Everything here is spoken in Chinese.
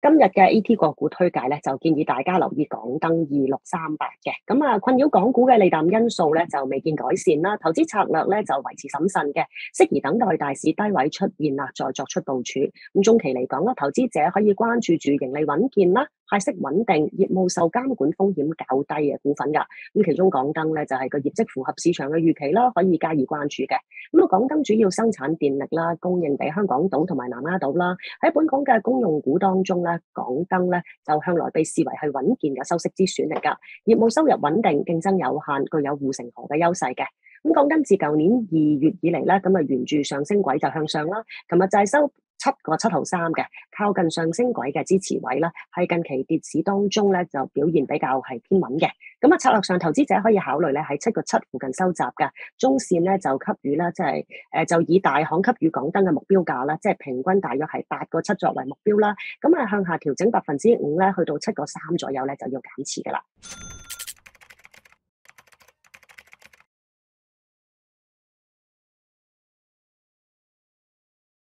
今日嘅 A.T. 个股推介咧，就建议大家留意港灯二六三八嘅。咁啊，困扰港股嘅利淡因素咧，就未见改善啦。投资策略咧就维持審慎嘅，适宜等待大市低位出现啦，再作出部署。咁中期嚟讲啦，投资者可以关注住盈利稳健啦。派息穩定、業務受監管風險較低嘅股份㗎，咁其中港燈咧就係個業績符合市場嘅預期啦，可以加以關注嘅。咁啊，港燈主要生產電力啦，供應俾香港島同埋南丫島啦。喺本港嘅公用股當中咧，港燈咧就向來被視為係穩健嘅收息之選嚟㗎。業務收入穩定，競爭有限，具有護城河嘅優勢嘅。咁港燈自舊年二月以嚟咧，咁啊沿住上升軌就向上啦。琴日就係收七個七毫三嘅，靠近上升軌嘅支持位啦，喺近期跌市當中咧就表現比較係偏穩嘅。咁啊，策略上投資者可以考慮咧喺七個七附近收集嘅，中線咧就給予啦，即係誒就以大行給予港燈嘅目標價啦，即係平均大約係八個七作為目標啦。咁啊向下調整百分之五咧，去到七個三左右咧就要減持噶啦。